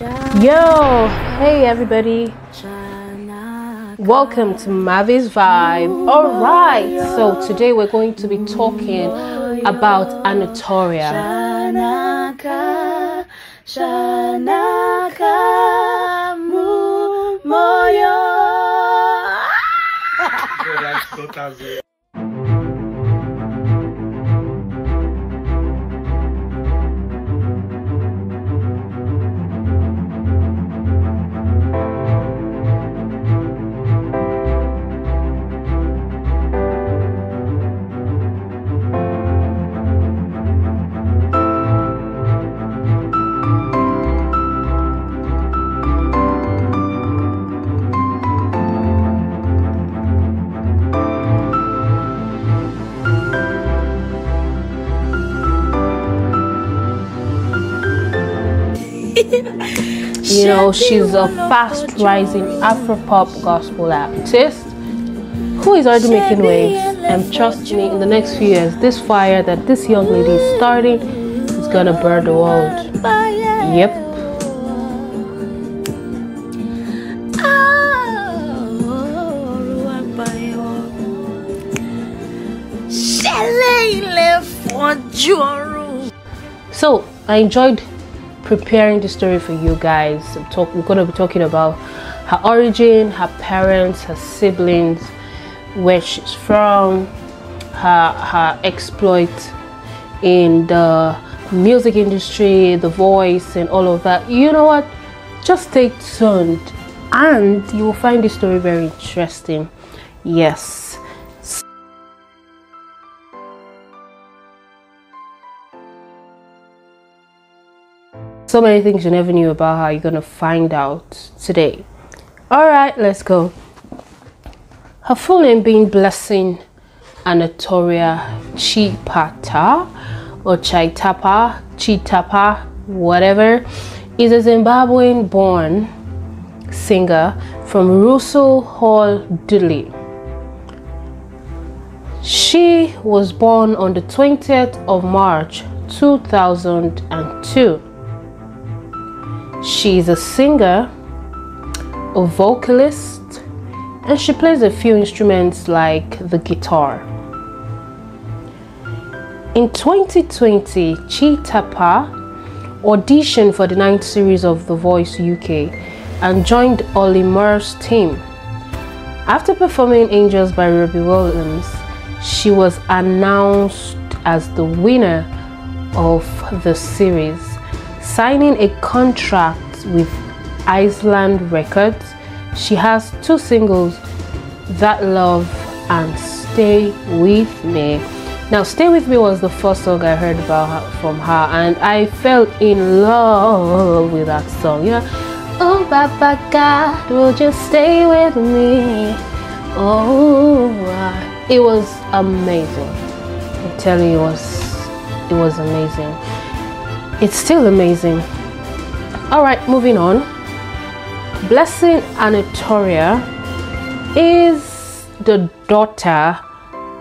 Yo, hey everybody. Welcome to Marvies Vibe. Alright, so today we're going to be talking about Annatoria. You know, she's a fast rising Afropop gospel artist who is already making waves. And trust me, in the next few years, this fire that this young lady is starting is gonna burn the world. Yep. So I enjoyed preparing the story for you guys. Talk, we're gonna be talking about her origin, her parents, her siblings, where she's from, her her exploits in the music industry, the voice, and all of that. You know what? Just stay tuned, and you will find the story very interesting. Yes. So many things you never knew about her, you're gonna find out today. Alright, let's go. Her full name being Blessing Annatoria Chipata or Chaitapa, Chitapa, whatever, is a Zimbabwean born singer from Russell Hall, Dudley. She was born on the 20th of March 2002. She is a singer, a vocalist, and she plays a few instruments like the guitar. In 2020, Chitapa auditioned for the ninth series of The Voice UK and joined Olly Murs' team. After performing Angels by Robbie Williams, she was announced as the winner of the series signing a contract with Island Records. She has two singles, That Love and Stay With Me. Now, Stay With Me was the first song I heard about her, from her, and I fell in love with that song. You know, oh, Baba God, will you stay with me? Oh, uh, it was amazing. I'm telling you, it was, it was amazing it's still amazing. All right, moving on. Blessing Annatoria is the daughter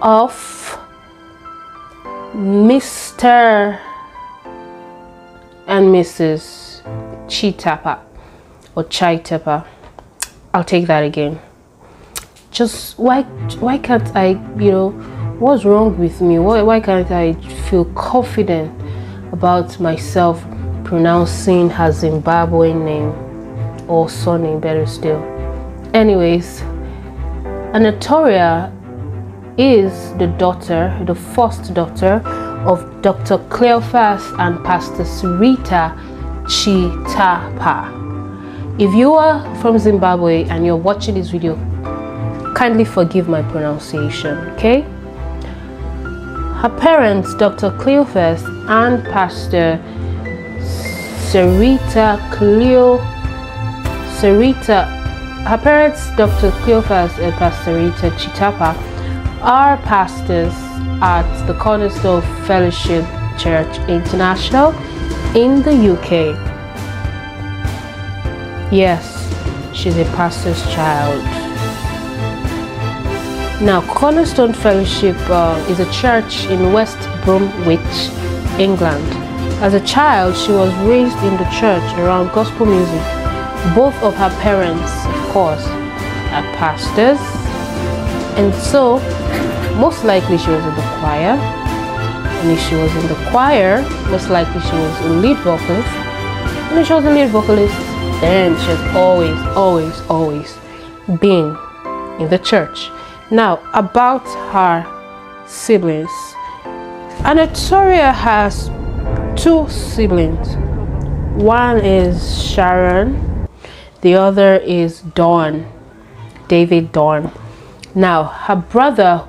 of Mr. and Mrs. Chitapa or Chaitapa. I'll take that again. Just why why can't I, you know, what's wrong with me? Why why can't I feel confident about myself pronouncing her Zimbabwean name or surname, better still. Anyways, Annatoria is the daughter, the first daughter of Dr. Cleophas and Pastor Sarita Chitapa. If you are from Zimbabwe and you're watching this video, kindly forgive my pronunciation, okay? Her parents, Dr. Cleophas and Pastor Sarita Cleo Sarita her parents, Dr. Cleophas and Pastor Rita Chitapa, are pastors at the Cornerstone Fellowship Church International in the UK. Yes, she's a pastor's child. Now, Cornerstone Fellowship uh, is a church in West Bromwich, England. As a child, she was raised in the church around gospel music. Both of her parents, of course, are pastors, and so most likely she was in the choir. And if she was in the choir, most likely she was a lead vocalist. And if she was a lead vocalist, then she has always, always, always been in the church. Now, about her siblings. Annatoria has two siblings. One is Sharon, the other is Dawn, David Dawn. Now, her brother,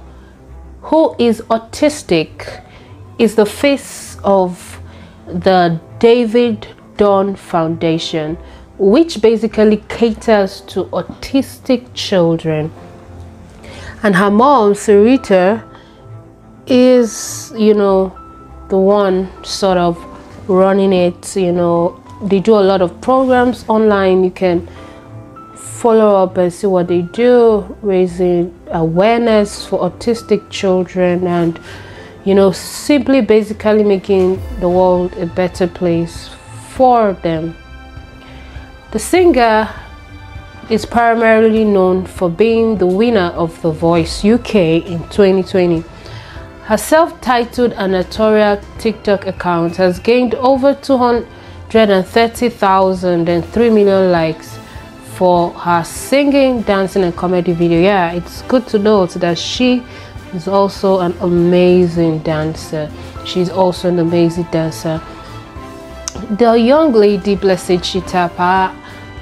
who is autistic, is the face of the David Dawn Foundation, which basically caters to autistic children. And her mom, Sarita, is, you know, the one sort of running it. You know, they do a lot of programs online. You can follow up and see what they do, raising awareness for autistic children and you know, simply basically making the world a better place for them. The singer is primarily known for being the winner of The Voice UK in 2020. Her self-titled Annatoria TikTok account has gained over 230,000 and 3 million likes for her singing, dancing and comedy video. Yeah, it's good to note that she is also an amazing dancer. She's also an amazing dancer. The young lady, Blessed Chitapa,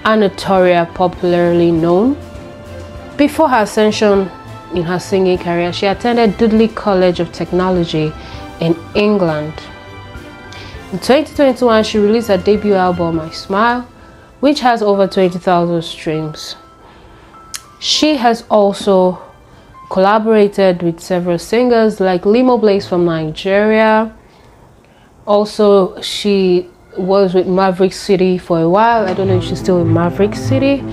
Annatoria, popularly known, before her ascension in her singing career, she attended Dudley College of Technology in England. In 2021, she released her debut album, I Smile, which has over 20,000 streams. She has also collaborated with several singers like Limoblaze from Nigeria. Also, she was with Maverick City for a while. I don't know if she's still in Maverick City.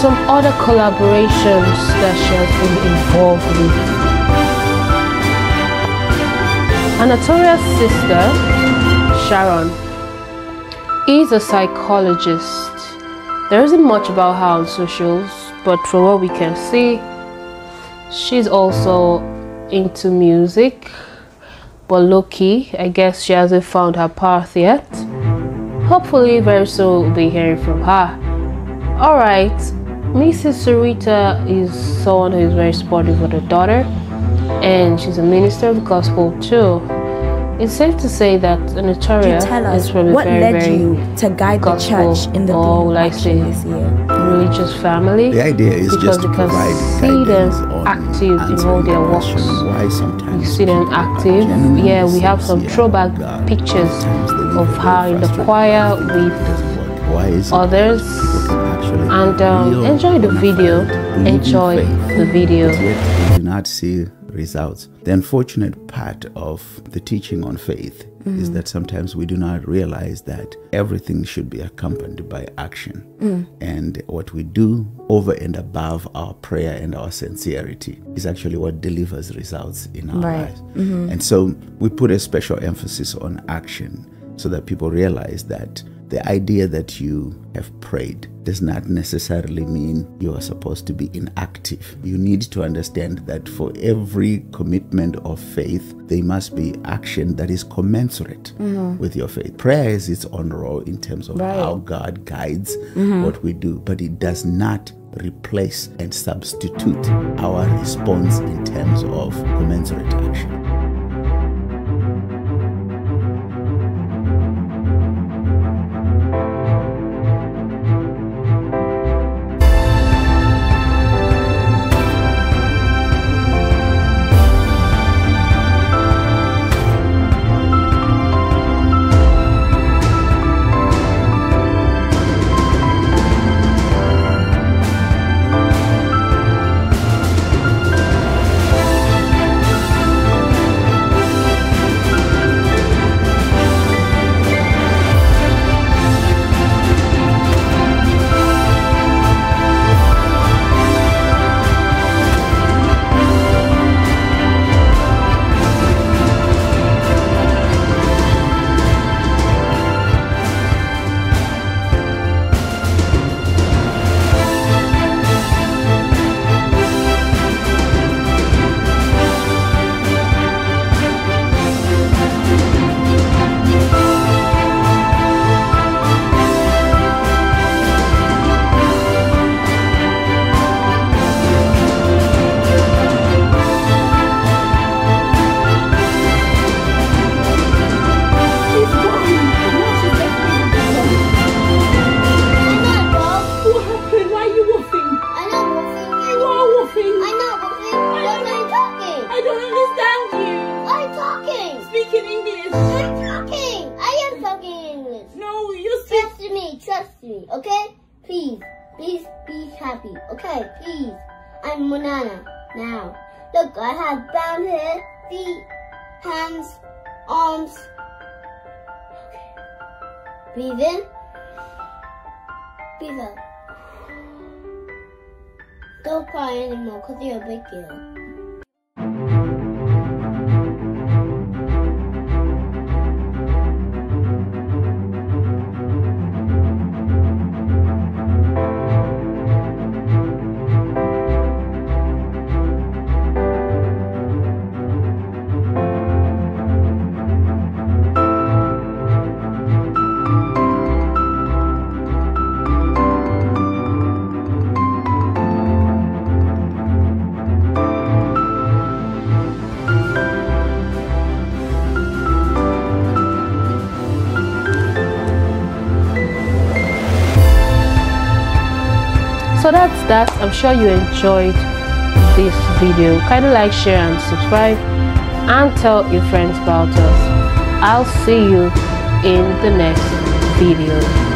Some other collaborations that she has been involved with. Annatoria's sister, Sharon, is a psychologist. There isn't much about her on socials, but from what we can see, she's also into music, but low key, I guess she hasn't found her path yet. Hopefully, very soon we'll be hearing from her. Alright, Mrs. Sarita is someone who is very supportive of her daughter and she's a minister of the gospel too. It's safe to say that Annatoria is from a what very, led very you to guide the gospel, church in the or theme will of I say this year? religious family. The idea is just to you can provide see them active in all their the works. why sometimes You see them active. Yeah, we have some sincere throwback God. pictures Sometimes they leave of very her in the choir with it. Why is it others. Actually And, um, enjoy the video. Enjoy the video. yet we do not see results. The unfortunate part of the teaching on faith Mm. is that sometimes we do not realize that everything should be accompanied by action. Mm. And what we do over and above our prayer and our sincerity is actually what delivers results in our Right. lives. And so we put a special emphasis on action so that people realize that the idea that you have prayed does not necessarily mean you are supposed to be inactive. You need to understand that for every commitment of faith, there must be action that is commensurate mm-hmm. with your faith. Prayer is its own role in terms of right. how God guides mm-hmm. what we do, but it does not replace and substitute our response in terms of commensurate action. I have bound hair, feet, hands, arms. Breathe in. Breathe out. Don't cry anymore because you're a big girl. So that's that. I'm sure you enjoyed this video. Kindly like share and subscribe. And tell your friends about us. I'll see you in the next video